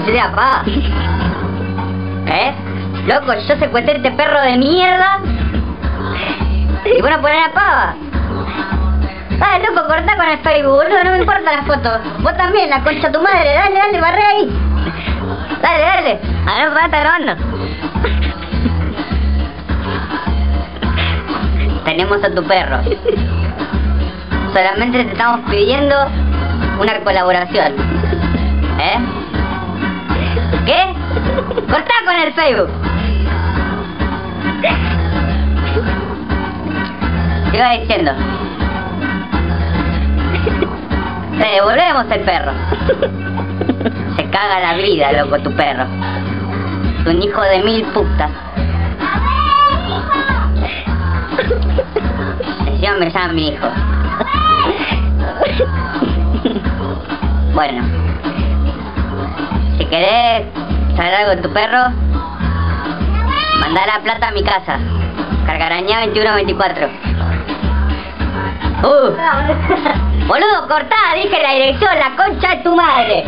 sea pava. ¿Eh? Loco, yo secuestré este perro de mierda. Y bueno, poner a pava. Ah, loco, cortá con el Facebook, boludo, no me importa la foto. Vos también, la concha de tu madre, dale, dale, barré ahí. Dale, dale. A ver, está grabando. Tenemos a tu perro. Solamente te estamos pidiendo una colaboración. ¿Eh? ¿Qué? Cortá con el Facebook. Iba diciendo. Te devolvemos el perro. Se caga la vida, loco, tu perro. Es un hijo de mil putas. Encima me llama mi hijo. Bueno. Querés saber algo de tu perro, mandá la plata a mi casa. Cargarañá 2124. Uh. Boludo, cortá, dije la dirección, la concha de tu madre.